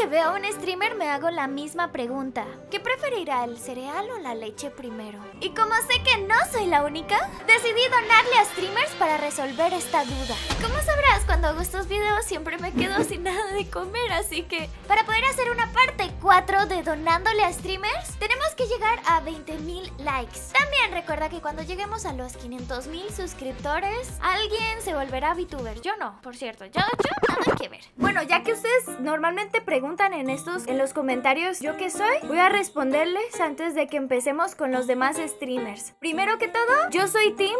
que veo a un streamer me hago la misma pregunta. ¿Qué preferirá, el cereal o la leche primero? Y como sé que no soy la única, decidí donarle a streamers para resolver esta duda. Como sabrás, cuando hago estos videos siempre me quedo sin nada de comer, así que para poder hacer una parte 4 de donándole a streamers, tenemos que llegar a 20.000 likes. También recuerda que cuando lleguemos a los 500.000 suscriptores, alguien se volverá VTuber. Yo no, por cierto, yo, yo nada que ver. Bueno, ya que ustedes normalmente preguntan en estos, en los comentarios, ¿yo qué soy? Voy a responderles antes de que empecemos con los demás streamers. Primero que todo, yo soy Team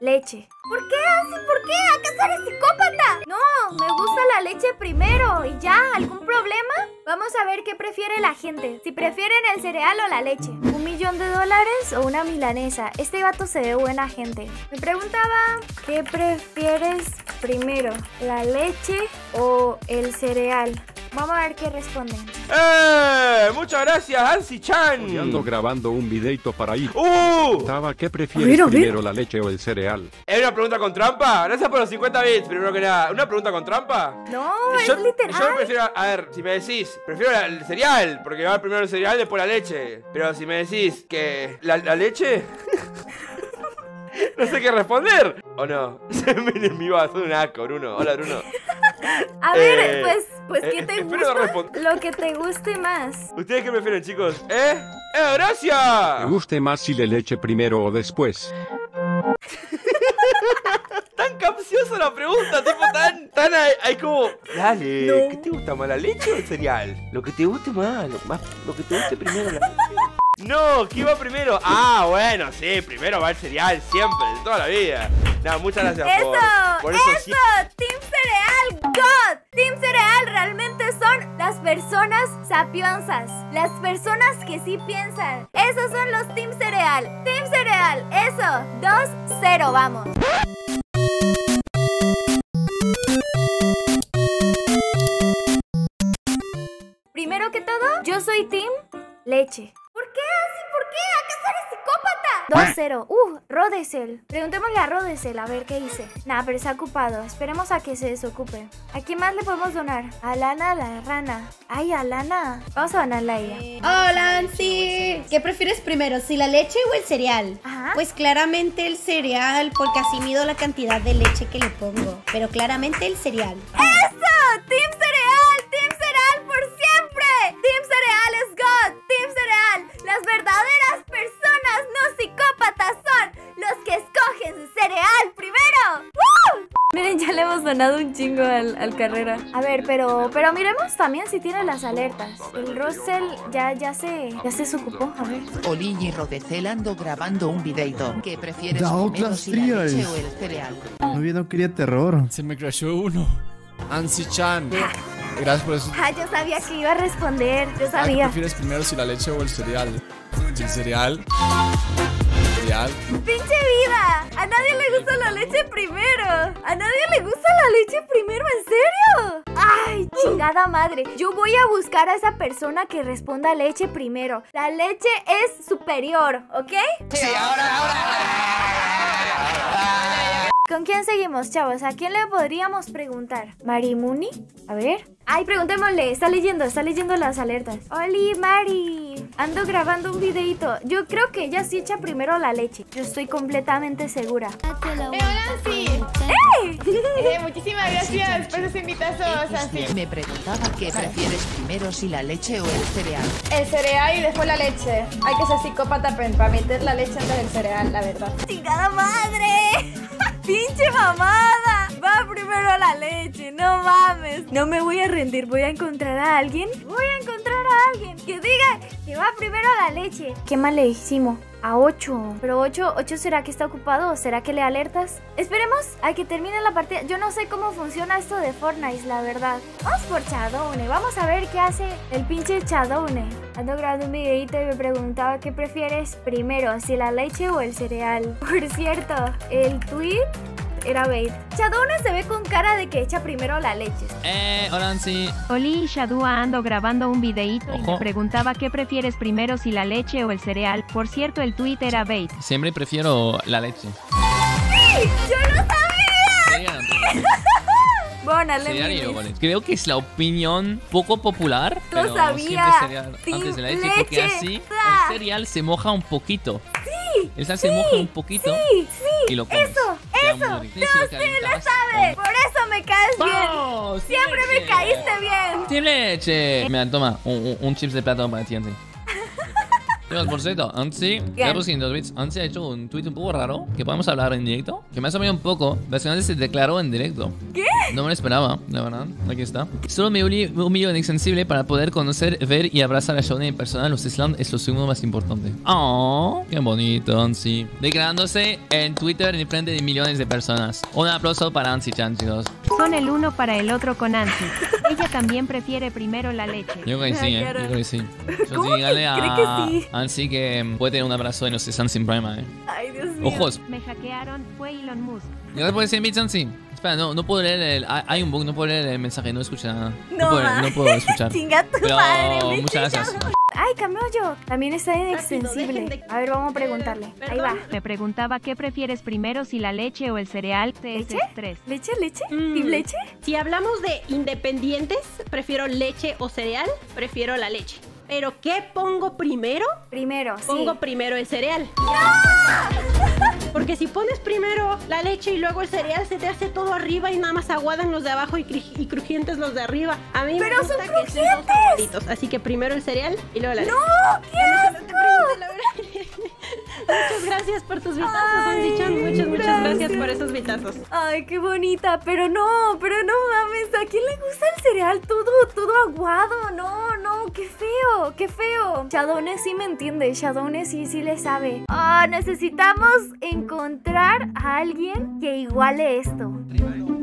Leche. ¿Por qué así? ¿Por qué? ¿Acaso eres psicópata? No, me gusta la leche primero y ya, ¿algún problema? Vamos a ver qué prefiere la gente. Si prefieren el cereal o la leche. ¿Un millón de dólares o una milanesa? Este vato se ve buena gente. Me preguntaba, ¿qué prefieres primero? ¿La leche o el cereal? Vamos a ver qué responden. ¡Eh! Muchas gracias, Ansi Chan. Y ando grabando un videito para ir. ¡Uh! Estaba, ¿qué prefieres primero, la leche o el cereal? ¿Es una pregunta con trampa? Gracias por los 50 bits, primero que nada. ¿Una pregunta con trampa? No, es yo, literal. yo prefiero, a ver, si me decís, prefiero la- el cereal, porque va primero el cereal, después la leche. Pero si me decís que la, la leche, no sé qué responder. ¿O no? Se me hacer un asco, Bruno. Hola, Bruno. A ver, Eh, pues, pues, eh, ¿qué te gusta? Lo que te guste más. ¿Ustedes qué prefieren, chicos? ¿Eh? ¡Eh, ¿Te gracias! guste más si le leche primero o después? Tan capciosa la pregunta, tipo tan, tan ahí, ahí como. Dale, No. ¿qué te gusta más, la leche o el cereal? Lo que te guste más, lo, más, lo que te guste primero. La... No, ¿qué va primero? Ah, bueno, sí, primero va el cereal, siempre, de toda la vida. No, muchas gracias ¡Eso! por, por eso. ¡Eso! sí. ¡Team personas sapiensas. Las personas que sí piensan. Esos son los Team Cereal. Team Cereal, eso. 2-0, vamos. Primero que todo, yo soy Team Leche. 2-0. Uh, Rodesel. Preguntémosle a Rodesel a ver qué dice. Nah, pero está ocupado. Esperemos a que se desocupe. ¿A quién más le podemos donar? A Lana la rana. Ay, a Lana. Vamos a donarla a ella. Hola, Nancy. ¿Qué prefieres primero, si la leche o el cereal? Ajá. Pues claramente el cereal, porque así mido la cantidad de leche que le pongo. Pero claramente el cereal. ¡Eso! ¡Team Miren, ya le hemos donado un chingo al, al carrera. A ver, pero pero miremos también si tiene las alertas. El Russell ya, ya se ya se desocupó. A ver. Oligi Rodecel ando grabando un videito. ¿Qué prefieres si la leche o el cereal? Muy bien, no quería terror. Se me crashó uno. Ansi-chan. Gracias por eso. Ah, yo sabía que iba a responder. Yo Ah, ¿Qué sabía. prefieres primero si la leche o el cereal? El cereal. ¡Pinche vida! A nadie le gusta la leche primero. A nadie le gusta la leche primero, ¿en serio? ¡Ay, chingada madre! Yo voy a buscar a esa persona que responda leche primero. La leche es superior, ¿ok? Sí, ahora, ahora. ¿Con quién seguimos, chavos? ¿A quién le podríamos preguntar? ¿Marimuni? A ver. Ay, preguntémosle. Está leyendo, está leyendo las alertas. Oli, Mari. Ando grabando un videito. Yo creo que ella sí echa primero la leche. Yo estoy completamente segura. hola, sí. ¡Ey! Eh, muchísimas gracias por sus invitazos, así. Me preguntaba qué prefieres primero si la leche o el cereal. El cereal y después la leche. Hay que ser psicópata para meter la leche antes del cereal, la verdad. ¡Chingada madre! ¡Pinche mamada! Va primero la leche, no mames. No me voy a rendir, voy a encontrar a alguien. Voy a encontrar a alguien que diga que va primero la leche. ¿Qué mal le hicimos? A 8. Pero 8, 8 será que está ocupado será que le alertas? Esperemos a que termine la partida. Yo no sé cómo funciona esto de Fortnite, la verdad. Vamos por Chadone. Vamos a ver qué hace el pinche Chadone. Ando grabando un videito y me preguntaba qué prefieres primero, si la leche o el cereal. Por cierto, el tweet era bait. Chadone se ve con cara de que echa primero la leche. Eh, hola Nancy. Oli Shadua ando grabando un videíto y me Ojo. preguntaba qué prefieres primero si la leche o el cereal. Por cierto, el tweet era bait. Siempre prefiero la leche. ¡Sí! ¡Yo no sabía! Sí, y. Creo que es la opinión poco popular. Lo pero sabía. siempre cereal Team antes de la leche, porque leche. así Ah. el cereal se moja un poquito. Sí. El cereal se moja un poquito Sí, sí. y lo comes. Eso, eso. Tú lo sí le sabes. Por eso me caes bien. Siempre me caíste bien. Team leche. Mira, toma, un, chips de plátano para ti, Ansi. Por cierto, Ansi, 500 bits, Ansi ha hecho un tweet un poco raro que podemos hablar en directo, que me ha sorprendido un poco, básicamente se declaró en directo. ¿Qué? No me lo esperaba, la verdad, aquí está. Solo me humillo, en extensible para poder conocer, ver y abrazar a Shawnee en persona. Los Island es lo segundo más importante. Oh, qué bonito, Ansi. Declarándose en Twitter en frente de millones de personas. Un aplauso para Ansi Chan, chicos. Son el uno para el otro con Ansi. Ella también prefiere primero la leche. Yo creo que sí, eh. Yo creo que sí. Yo ¿Cómo sí, a que sí? Ansi que puede tener un abrazo de los Island sin problema, eh. Ay, Dios mío. Ojos. Me hackearon, fue Elon Musk. Gracias por ese bits, Ansi. Espera, no, no puedo leer el. hay- un bug, no puedo leer el mensaje, no escucho nada. No, puedo, ma. no puedo escuchar. Chinga tu Pero madre, muchas gracias. Ay, Camollo. También está inextensible. A ver, vamos a preguntarle. Ahí va. Me preguntaba qué prefieres primero, si la leche o el cereal. ¿Leche? CS3. ¿Leche, leche? Mm. ¿Y leche? Si hablamos de independientes, prefiero leche o cereal, prefiero la leche. Pero ¿qué pongo primero? Primero, sí. Pongo primero el cereal. Porque si pones primero la leche y luego el cereal, se te hace todo arriba y nada más aguadan los de abajo y, crujientes los de arriba. A mí ¡Pero me gusta son que sean aguaditos. Así que primero el cereal y luego la leche. ¡No! ¡Qué asco! Muchas gracias por tus vitazos, Ay, Andy Chan. Muchas, muchas gracias. gracias por esos vitazos. Ay, qué bonita, pero no, pero no mames, ¿a quién le gusta el cereal todo, todo aguado? No, no, qué feo, qué feo. Shadowne sí me entiende, Shadowne sí, sí le sabe. Necesitamos encontrar a alguien que iguale esto. ¡Ay, no!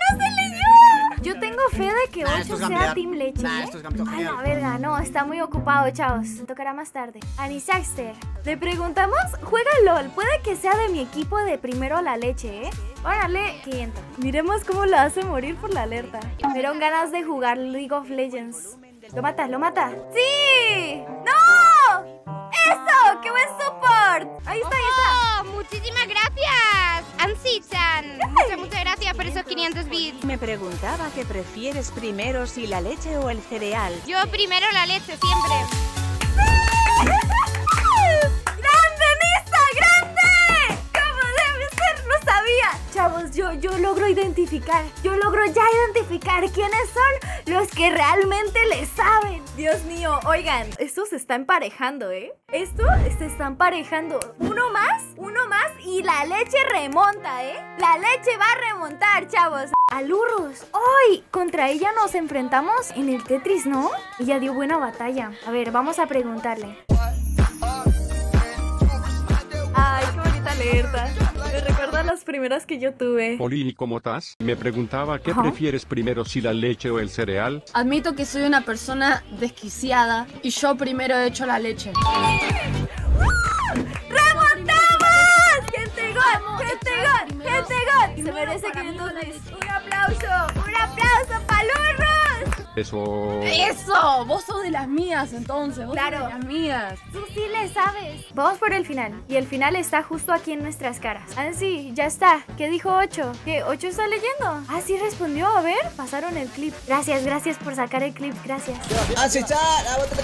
¡No se leyó! Yo tengo fe de que 8 sea Team Leche. ¿eh? A la verga, no, está muy ocupado, chavos. Tocará más tarde. Anisaxter, le preguntamos, juega LOL, puede que sea de mi equipo de primero la leche, ¿eh? Órale, 500. Miremos cómo lo hace morir por la alerta. Me dieron ganas de jugar League of Legends. ¿Lo mata? ¿Lo mata? ¡Sí! ¡No! Ahí está, ahí está. ¡Oh! Muchísimas gracias, Ansi-chan. Muchas, muchas gracias por esos 500 bits. Me preguntaba qué prefieres primero, si la leche o el cereal. Yo primero la leche, siempre. yo, logro identificar. Yo logro ya identificar quiénes son los que realmente le saben. Dios mío, oigan, esto se está emparejando, ¿eh? Esto se está emparejando. Uno más, uno más y la leche remonta, ¿eh? La leche va a remontar, chavos. Alurros, hoy contra ella nos enfrentamos en el Tetris, ¿no? Ella dio buena batalla. A ver, vamos a preguntarle. Ay, qué bonita alerta. Me recuerda a las primeras que yo tuve. Oli, ¿y cómo estás? Me preguntaba qué Ajá. prefieres primero, si la leche o el cereal. Admito que soy una persona desquiciada y yo primero he hecho la leche. ¡Remontamos! ¡Gente gol! ¡Gente gol! ¡Gente gol! Se merece 500 bits. Un aplauso. Un aplauso, palurros. Eso. ¡Eso! Vos sos de las mías entonces, vos Claro. sos de las mías. Tú sí le sabes. Vamos por el final. Y el final está justo aquí en nuestras caras. Ah, sí, ya está. ¿Qué dijo 8? ¿Qué? ¿8 está leyendo? Ah, sí respondió. A ver, pasaron el clip. Gracias, gracias por sacar el clip. Gracias. Ansi Chan, a vos te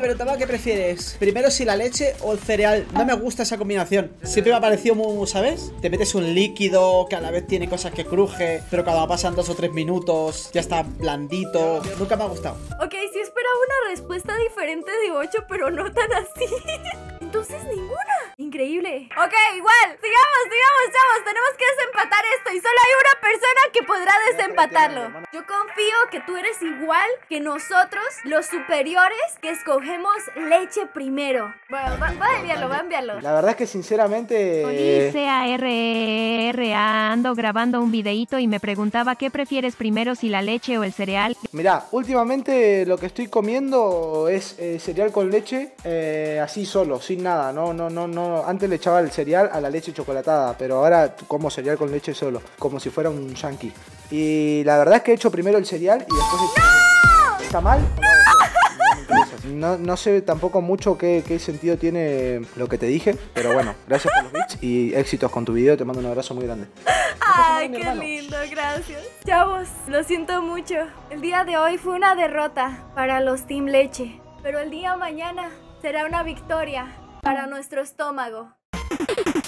preguntaba qué prefieres. Primero si la leche o el cereal. No me gusta esa combinación. Siempre me ha parecido muy, ¿sabes? Te metes un líquido que a la vez tiene cosas que cruje, pero cuando pasan dos o tres minutos ya está blandito. Nunca me ha gustado. Ok, sí esperaba una respuesta diferente de 8, pero no tan así. Entonces ninguna. Increíble. Ok, igual. Sigamos, sigamos, chavos. Tenemos que desempatar esto y solo hay una persona que podrá desempatarlo. Yo confío que tú eres igual que nosotros, los superiores, que escogemos leche primero. Bueno, va, va a enviarlo, va a enviarlo. La verdad es que sinceramente... CARERA ando grabando un videíto y me preguntaba qué prefieres primero, si la leche o el cereal. Mira, últimamente lo que estoy comiendo es eh, cereal con leche, eh, así solo, sin nada. No, no, no, no. Antes le echaba el cereal a la leche chocolatada, pero ahora como cereal con leche solo, como si fuera un yankee. Y la verdad es que he hecho primero el cereal y después he hecho- ¿Está mal? No, no no, no sé tampoco mucho qué, qué sentido tiene lo que te dije, pero bueno, gracias por los bits y éxitos con tu video. Te mando un abrazo muy grande. Ay, qué lindo, gracias. Chavos, lo siento mucho. El día de hoy fue una derrota para los Team Leche, pero el día mañana será una victoria para nuestro estómago.